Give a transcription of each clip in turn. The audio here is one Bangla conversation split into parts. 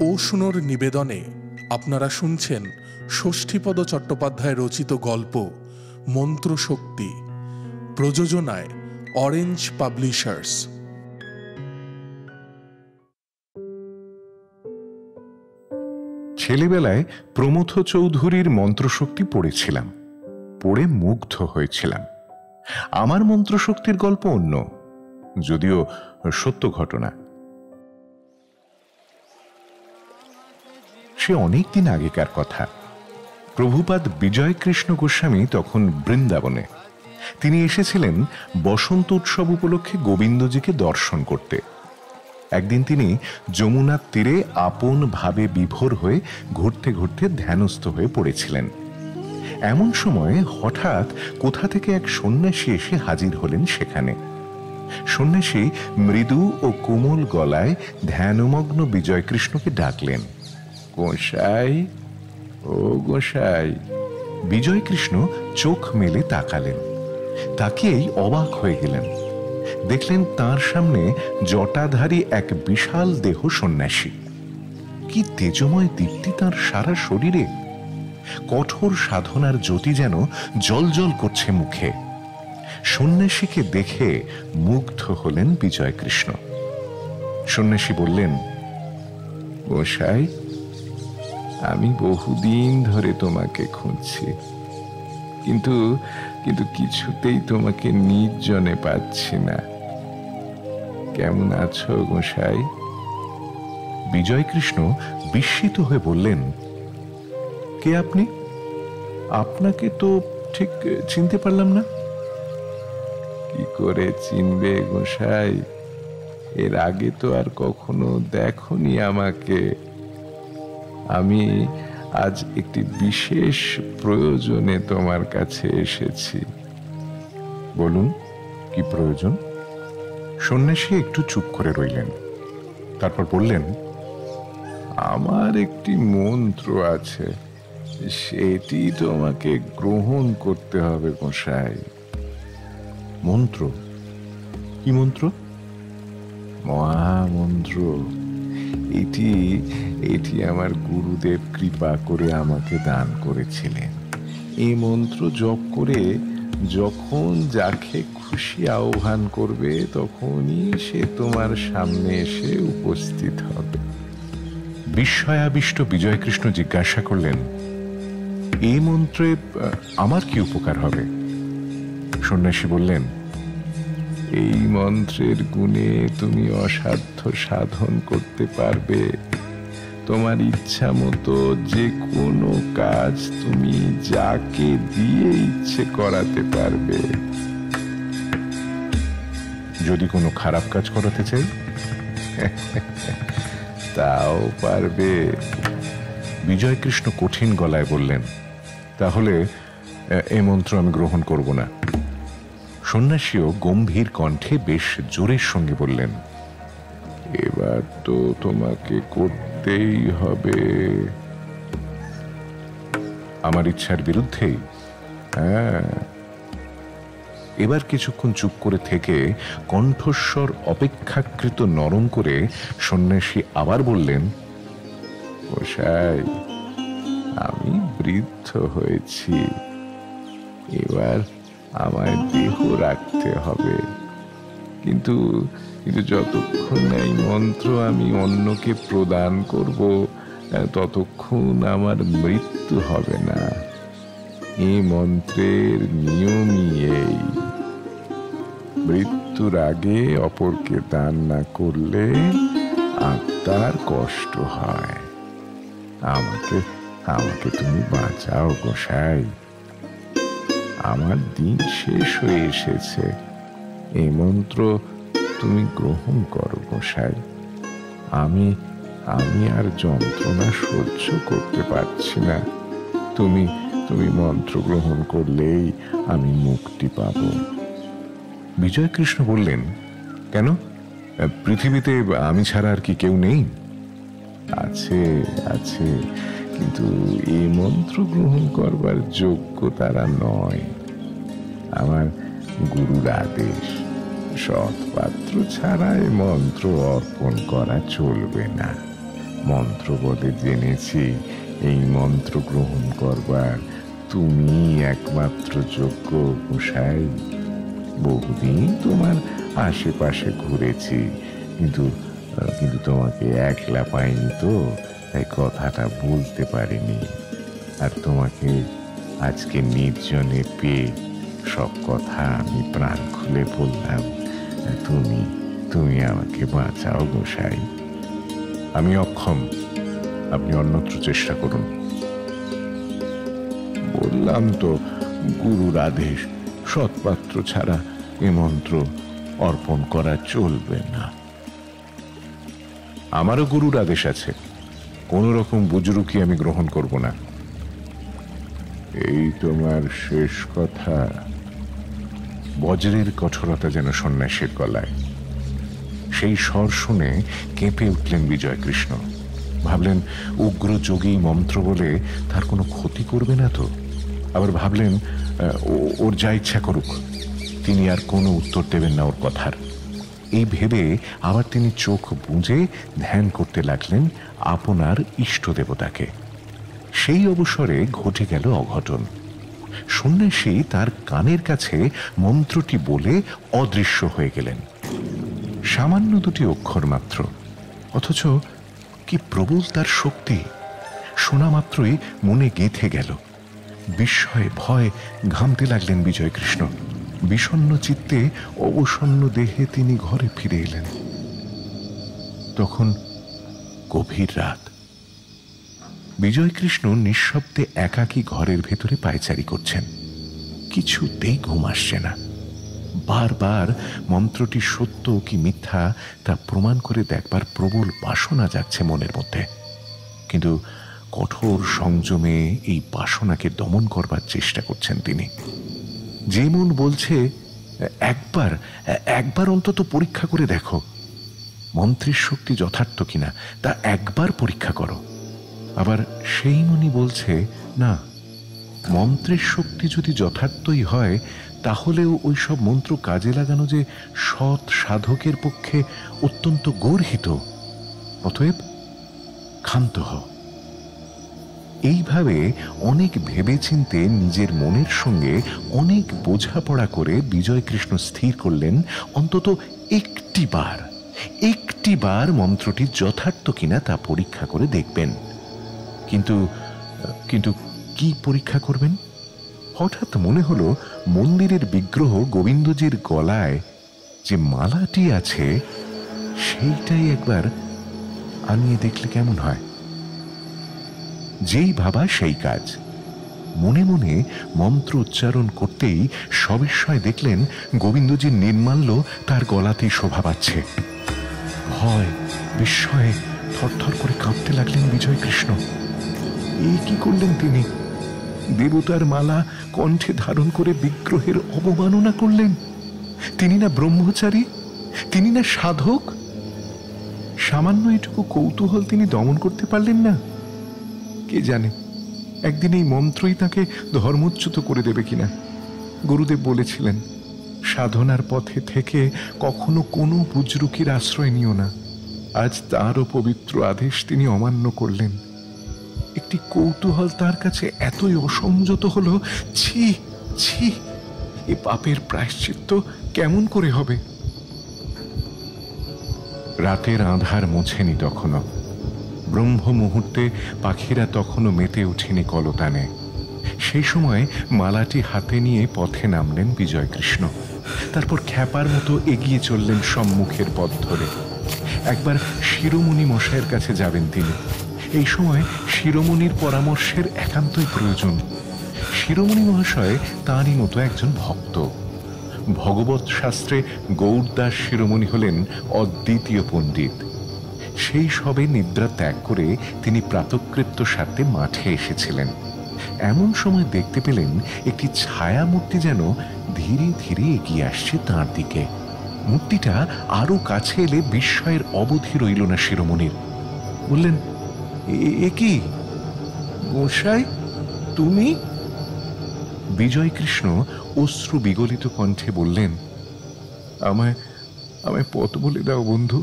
ঔষ্ণর নিবেদনে আপনারা শুনছেন ষষ্ঠীপদ চট্টোপাধ্যায় রচিত গল্প, মন্ত্রশক্তি, প্রযোজনায় অরেঞ্জ পাবলিশার্স ছেলেবেলায় প্রমথ চৌধুরীর মন্ত্রশক্তি পড়েছিলাম, পড়ে মুগ্ধ হয়েছিলাম। আমার মন্ত্রশক্তির গল্প অন্য, যদিও সত্য ঘটনা। সে অনেক দিন আগেকার কথা। প্রভুপাদ বিজয় কৃষ্ণ গোস্বামী তখন বৃন্দাবনে। তিনি এসেছিলেন বসন্ত উৎসব উপলক্ষে গোবিন্দজিকে দর্শন করতে। একদিন তিনি যমুনার তীরে আপন ভাবে বিভোর হয়ে ঘুরতে ঘুরতে ধ্যানস্থ হয়ে পড়েছিলেন। এমন সময় হঠাৎ কোথা থেকে এক সন্ন্যাসী এসে হাজির হলেন সেখানে। সন্ন্যাসী মৃদু ও কোমল গলায় ধ্যানমগ্ন বিজয়কৃষ্ণকে ডাকলেন। গোসাই, ও গোসাই। বিজয়কৃষ্ণ চোখ মেলে তাকালেন। তাকিয়েই অবাক হয়ে গেলেন। দেখলেন তার সামনে জটাধারী এক বিশাল দেহ সন্ন্যাসী। কি তেজময় দীপ্তি তার সারা শরীরে। কঠোর সাধনার জ্যোতি যেন জল করছে মুখে। সন্ন্যাসীকে দেখে মুগ্ধ হলেন বিজয় কৃষ্ণ। সন্ন্যাসী বললেন, গোসাই আমি বহুদিন ধরে তোমাকে খুঁজছি। কিন্তু কিন্তু কিছুতেই তোমাকে নির্জনে পাচ্ছি না। কেমন আছো গোসাই বিজয় কৃষ্ণ বিস্মিত হয়ে বললেন কে আপনি? আপনাকে তো ঠিক চিনতে পারলাম না। কি করে চিনবে গোসাই এর আগে তো আর কখনো দেখনি আমাকে। আমি আজ একটি বিশেষ প্রয়োজনে তোমার কাছে এসেছি। বলুন কি প্রয়োজন? সন্ন্যাসী একটু চুপ করে রইলেন। তারপর বললেন আমার একটি মন্ত্র আছে সেটি তোমাকে গ্রহণ করতে হবে গোসাই মন্ত্র? কি মন্ত্র? মহামন্ত্র। এটি এটি আমার গুরুদেব কৃপা করে আমাকে দান করেছিলেন। এই মন্ত্র জপ করে যখন যাকে খুশি আহ্বান করবে, তখনই সে তোমার সামনে এসে উপস্থিত হবে। বিস্ময়াবিষ্ট বিজয়কৃষ্ণ জিজ্ঞাসা করলেন, এই মন্ত্রে আমার কি উপকার হবে? সন্ন্যাসী বললেন এই মন্ত্রের গুণে তুমি অসাধ্য সাধন করতে পারবে। তোমার ইচ্ছা মতো যে কোনো কাজ তুমি যাকে দিয়ে ইচ্ছে করাতে পারবে। যদি কোনো খারাপ কাজ করাতে চাই? তাও পারবে। বিজয় কৃষ্ণ কঠিন গলায় বললেন তাহলে এ মন্ত্র আমি গ্রহণ করব না। সন্ন্যাসীও গম্ভীর কণ্ঠে বেশ জোরের সঙ্গে বললেন, এবার তো তোমাকে করতেই হবে। আমার ইচ্ছার বিরুদ্ধেই হ্যাঁ। এবার কিছুক্ষণ চুপ করে থেকে কণ্ঠস্বর অপেক্ষাকৃত নরম করে সন্ন্যাসী আবার বললেন আমি বৃদ্ধ হয়েছি। এবার আমায় দেহ রাখতে হবে। কিন্তু কিন্তু যতক্ষণ এই মন্ত্র আমি অন্যকে প্রদান করব, ততক্ষণ আমার মৃত্যু হবে না। এই মন্ত্রের নিয়মই এই। মৃত্যুর আগে অপরকে দান না করলে আত্মার কষ্ট হয়। আমাকে আমাকে তুমি বাঁচাও গোসাই। আমার দিন শেষ হয়ে এসেছে। এই মন্ত্র তুমি গ্রহণ করো গোসাই আমি আমি আর যন্ত্রণা সহ্য করতে পারছি না। তুমি তুমি মন্ত্র গ্রহণ করলেই আমি মুক্তি পাব। বিজয় কৃষ্ণ বললেন, কেন? পৃথিবীতে আমি ছাড়া আর কি কেউ নেই? আছে আছে। কিন্তু এই মন্ত্র গ্রহণ করবার যোগ্য তারা নয়। আমার গুরুর আদেশ সৎ পাত্র ছাড়া মন্ত্র অর্পণ করা চলবে না। মন্ত্র বলে জেনেছি, এই মন্ত্র গ্রহণ করবার তুমি একমাত্র যোগ্য গোসাই বহুদিন তোমার আশেপাশে ঘুরেছি, কিন্তু কিন্তু তোমাকে একলা পাইনি তো। তাই কথাটা বলতে পারিনি। আর তোমাকে আজকে নির্জনে পেয়ে সব কথা আমি প্রাণ খুলে বললাম। তুমি তুমি আমাকে বাঁচাও গোসাই আমি অক্ষম। আপনি অন্যত্র চেষ্টা করুন। বললাম তো, গুরুর আদেশ, সৎপাত্র ছাড়া এ মন্ত্র অর্পণ করা চলবে না। আমারও গুরুর আদেশ আছে। কোন রকম বুজরুকি আমি গ্রহণ করব না। এই তোমার শেষ কথা। বজ্রের কঠোরতা যেন সন্ন্যাসীর গলায়। সেই স্বর শুনে কেঁপে উঠলেন বিজয় কৃষ্ণ ভাবলেন উগ্র যোগী মন্ত্র বলে তার কোনো ক্ষতি করবে না তো? আবার ভাবলেন ওর যা ইচ্ছা করুক, তিনি আর কোনো উত্তর দেবেন না ওর কথার। এই ভেবে আবার তিনি চোখ বুঝে ধ্যান করতে লাগলেন আপনার ইষ্ট দেবতাকে সেই অবসরে ঘটে গেল অঘটন। সন্ন্যাসী তার কানের কাছে মন্ত্রটি বলে অদৃশ্য হয়ে গেলেন। সামান্য দুটি অক্ষর মাত্র, অথচ কি প্রবল তার শক্তি। শোনা মাত্রই মনে গেঁথে গেল। বিস্ময়ে ভয় ঘামতে লাগলেন বিজয় কৃষ্ণ বিষণ্ন চিত্তে, অবসন্ন দেহে তিনি ঘরে ফিরে এলেন। তখন গভীর রাত। বিজয়কৃষ্ণ নিঃশব্দে একাকী ঘরের ভেতরে পায়চারি করছেন। কিছুতেই ঘুম আসছে না। বারবার মন্ত্রটি সত্য কি মিথ্যা, তা প্রমাণ করে দেখবার প্রবল বাসনা যাচ্ছে মনের মধ্যে। কিন্তু কঠোর সংযমে এই বাসনাকে দমন করবার চেষ্টা করছেন তিনি। যে মন বলছে, একবার একবার অন্তত পরীক্ষা করে দেখো। মন্ত্রীর শক্তি যথার্থ কিনা, তা একবার পরীক্ষা করো। আবার সেই মনি বলছে, না, মন্ত্রের শক্তি যদি যথার্থই হয়, তাহলেও ওই সব মন্ত্র কাজে লাগানো যে সৎ সাধকের পক্ষে অত্যন্ত গর্হিত। অতএব, ক্ষান্ত হ এইভাবে অনেক ভেবেচিন্তে নিজের মনের সঙ্গে অনেক বোঝাপড়া করে বিজয় কৃষ্ণ স্থির করলেন অন্তত একটি বার একটি বার মন্ত্রটি যথার্থ কিনা তা পরীক্ষা করে দেখবেন। কিন্তু কিন্তু কি পরীক্ষা করবেন? হঠাৎ মনে হলো মন্দিরের বিগ্রহ গোবিন্দজির গলায় যে মালাটি আছে, সেইটাই একবার আনিয়ে দেখলে কেমন হয়? যেই ভাবা সেই কাজ। মনে মনে মন্ত্র উচ্চারণ করতেই সবিস্ময় দেখলেন গোবিন্দজির নির্মাল্য তার গলাতেই শোভা পাচ্ছে। ভয়, বিস্ময়ে থরথর করে কাঁপতে লাগলেন বিজয় কৃষ্ণ এই কি করলেন তিনি? দেবতার মালা কণ্ঠে ধারণ করে বিগ্রহের অবমাননা করলেন? তিনি না ব্রহ্মচারী? তিনি না সাধক? সামান্য এটুকু কৌতূহল তিনি দমন করতে পারলেন না। কে জানে? একদিন এই মন্ত্রই তাকে ধর্মচ্যুত করে দেবে কিনা। গুরুদেব বলেছিলেন, সাধনার পথে থেকে কখনো কোনো বুজরুকির আশ্রয় নিও না। আজ তারও পবিত্র আদেশ তিনি অমান্য করলেন। একটি কৌতূহল তার কাছে এতই অসংযত হলো, ছি ছি, এ পাপের প্রায়শ্চিত্ত কেমন করে হবে? রাতের আধার মোছেনি তখনও। ব্রহ্ম মুহূর্তে পাখিরা তখনও মেতে উঠেনি কলতানে। সেই সময় মালাটি হাতে নিয়ে পথে নামলেন বিজয় কৃষ্ণ তারপর খ্যাপার মতো এগিয়ে চললেন সম্মুখের পথ ধরে। একবার শিরোমণি মশাইয়ের কাছে যাবেন তিনি। এই সময় শিরোমণির পরামর্শের একান্তই প্রয়োজন। শিরোমণি মহাশয় তাঁরই মতো একজন ভক্ত। ভগবত শাস্ত্রে গৌরদাস শিরোমণি হলেন অদ্বিতীয় পণ্ডিত। সেই সবে নিদ্রা ত্যাগ করে তিনি প্রাতকৃত্য সাথে মাঠে এসেছিলেন। এমন সময় দেখতে পেলেন একটি ছায়া মূর্তি যেন ধীরে ধীরে এগিয়ে আসছে তাঁর দিকে। মূর্তিটা আরও কাছে এলে বিস্ময়ের অবধি রইল না শিরোমণির। বললেন, এ কি? গোসাই তুমি? বিজয় কৃষ্ণ অশ্রু বিগলিত কণ্ঠে বললেন, আমায় আমায় পথ বলে দাও বন্ধু।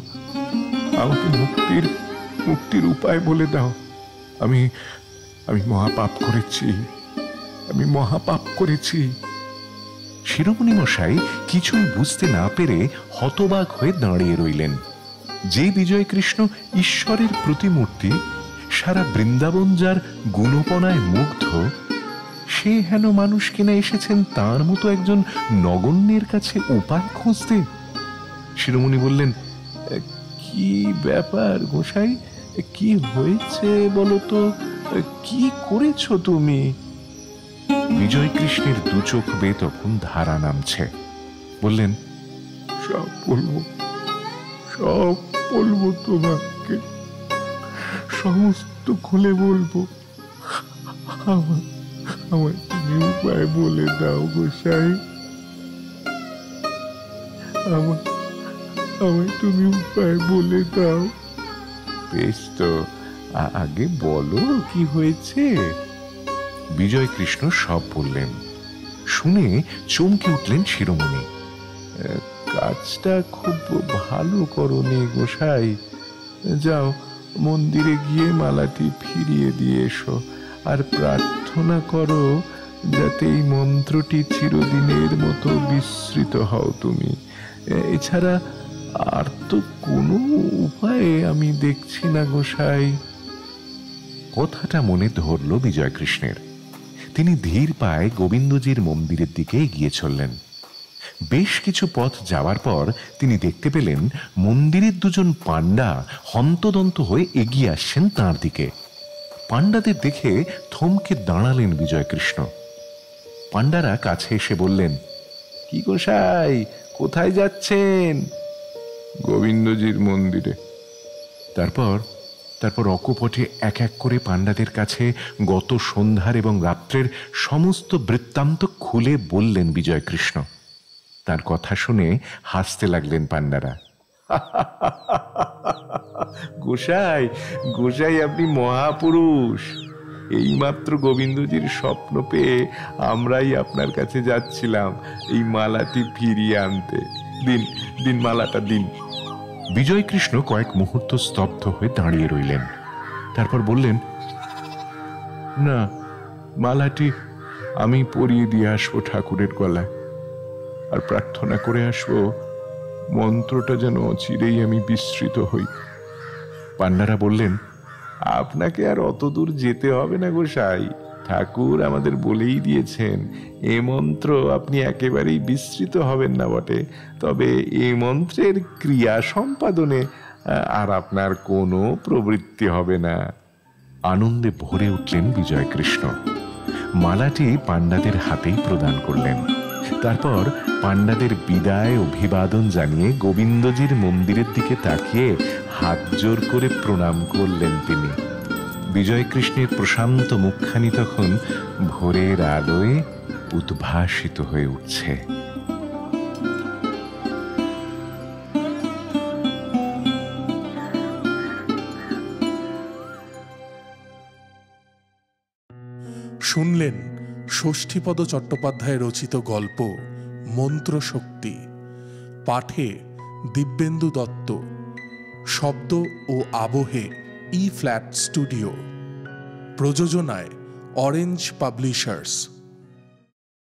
আমাকে মুক্তির মুক্তির উপায় বলে দাও। আমি আমি মহাপাপ করেছি। আমি মহাপাপ করেছি। শিরোমণি মশাই কিছুই বুঝতে না পেরে হতবাক হয়ে দাঁড়িয়ে রইলেন। যে বিজয় কৃষ্ণ ঈশ্বরের প্রতিমূর্তি, সারা বৃন্দাবন যার গুণপনায় মুগ্ধ, সে হেন মানুষ কিনা এসেছেন তার মতো একজন নগণ্যের কাছে উপায় খুঁজতে? শিরোমণি বললেন কি ব্যাপার গোসাই? কি হয়েছে বলো তো? কি করেছ তুমি? বিজয় কৃষ্ণের দু চোখ বেয়ে তখন ধারা নামছে। বললেন সব বলব সব বলব তোমাকে। সমস্ত খুলে বলব। আমার আমার তুমি উপায় বলে দাও গোসাই। আমার আমায় তুমি উপায় বলে দাও। বেশ তো আগে বলো কি হয়েছে। বিজয় কৃষ্ণ সব বললেন। শুনে চমকে উঠলেন শিরোমণি। কাজটা খুব ভালো করনি গোসাই যাও, মন্দিরে গিয়ে মালাটি ফিরিয়ে দিয়ে এসো। আর প্রার্থনা করো যাতে এই মন্ত্রটি চিরদিনের মতো বিস্মৃত হও তুমি। এছাড়া আর তো কোনো উপায়ে আমি দেখছি না গোসাই কথাটা মনে ধরল বিজয়কৃষ্ণের। তিনি ধীর পায়ে গোবিন্দজির মন্দিরের দিকে এগিয়ে চললেন। বেশ কিছু পথ যাওয়ার পর তিনি দেখতে পেলেন মন্দিরের দুজন পাণ্ডা হন্তদন্ত হয়ে এগিয়ে আসছেন তাঁর দিকে। পাণ্ডাদের দেখে থমকে দাঁড়ালেন বিজয়কৃষ্ণ। পাণ্ডারা কাছে এসে বললেন, কি গোসাই কোথায় যাচ্ছেন? গোবিন্দজির মন্দিরে। তারপর তারপর অকপটে এক এক করে পাণ্ডাদের কাছে গত সন্ধ্যার এবং রাত্রের সমস্ত বৃত্তান্ত খুলে বললেন বিজয়কৃষ্ণ। তার কথা শুনে হাসতে লাগলেন পাণ্ডারা। গোসাই গোসাই আপনি মহাপুরুষ। এইমাত্র গোবিন্দজির স্বপ্ন পেয়ে আমরাই আপনার কাছে যাচ্ছিলাম এই মালাটি ফিরিয়ে আনতে। দিন দিন মালাটা দিন। বিজয় কৃষ্ণ কয়েক মুহূর্ত স্তব্ধ হয়ে দাঁড়িয়ে রইলেন। তারপর বললেন, না, মালাটি আমি পরিয়ে দিয়ে আসব ঠাকুরের গলায়। আর প্রার্থনা করে আসব, মন্ত্রটা যেন অচিরেই আমি বিস্মৃত হই। পান্ডারা বললেন, আপনাকে আর অত দূর যেতে হবে না গোসাই ঠাকুর আমাদের বলেই দিয়েছেন, এ মন্ত্র আপনি একেবারেই বিস্তৃত হবেন না বটে। তবে এ মন্ত্রের ক্রিয়া সম্পাদনে আর আপনার কোনো প্রবৃত্তি হবে না। আনন্দে ভরে উঠলেন বিজয় কৃষ্ণ মালাটি পাণ্ডাদের হাতেই প্রদান করলেন। তারপর পাণ্ডাদের বিদায় অভিবাদন জানিয়ে গোবিন্দজির মন্দিরের দিকে তাকিয়ে হাত জোর করে প্রণাম করলেন তিনি। বিজয় কৃষ্ণের প্রশান্ত মুখখানি তখন ভোরের আলোয় উদ্ভাসিত হয়ে উঠছে। শুনলেন ষষ্ঠীপদ চট্টোপাধ্যায় রচিত গল্প মন্ত্রশক্তি। পাঠে দিব্যেন্দু দত্ত। শব্দ ও আবহে ই ফ্ল্যাট স্টুডিও প্রযোজনায় অরেঞ্জ পাবলিশার্স